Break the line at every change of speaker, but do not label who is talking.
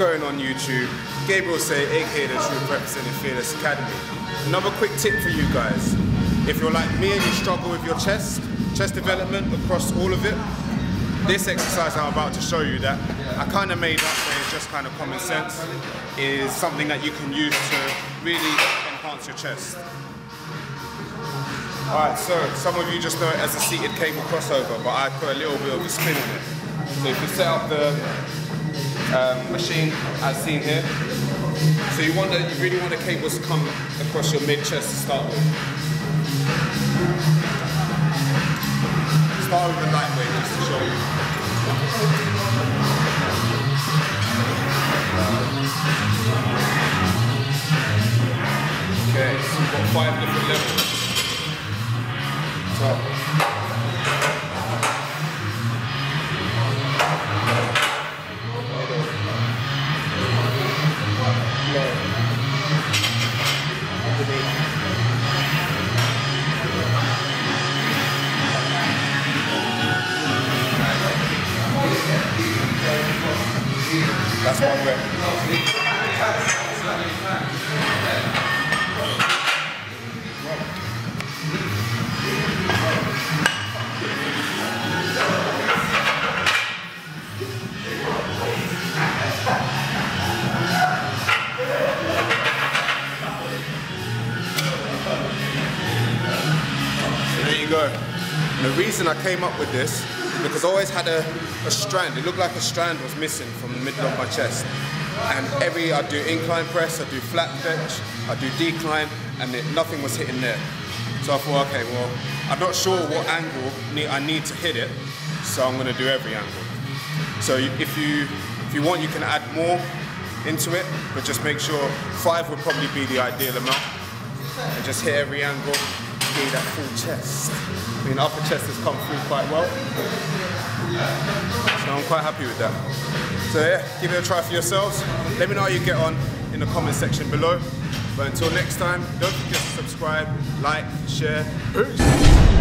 going on YouTube? Gabriel Sey, aka the Truth representing Fearless Academy. Another quick tip for you guys. If you're like me and you struggle with your chest, chest development across all of it, this exercise I'm about to show you that I kind of made up, but it's just kind of common sense, is something that you can use to really enhance your chest. Alright, so some of you just know it as a seated cable crossover, but I put a little bit of a spin on it. So if you set up the um, machine as seen here, so you want to, you really want the cables to come across your mid chest to start with. Start with the lightweight just to show you. Okay, so we've got five different levels. So, That's one. So there you go. And the reason I came up with this is because I always had a, a strand. It looked like a strand was missing from the middle of my chest. And every, I do incline press, I do flat bench, I do decline, and it, nothing was hitting there. So I thought, okay, well, I'm not sure what angle ne- I need to hit it, so I'm gonna do every angle. So if you, if you want, you can add more into it, but just make sure five would probably be the ideal amount and just hit every angle, that full chest. I mean, upper chest has come through quite well. So I'm quite happy with that. So yeah, give it a try for yourselves. Let me know how you get on in the comment section below. But until next time, don't forget to subscribe, like, share. Peace.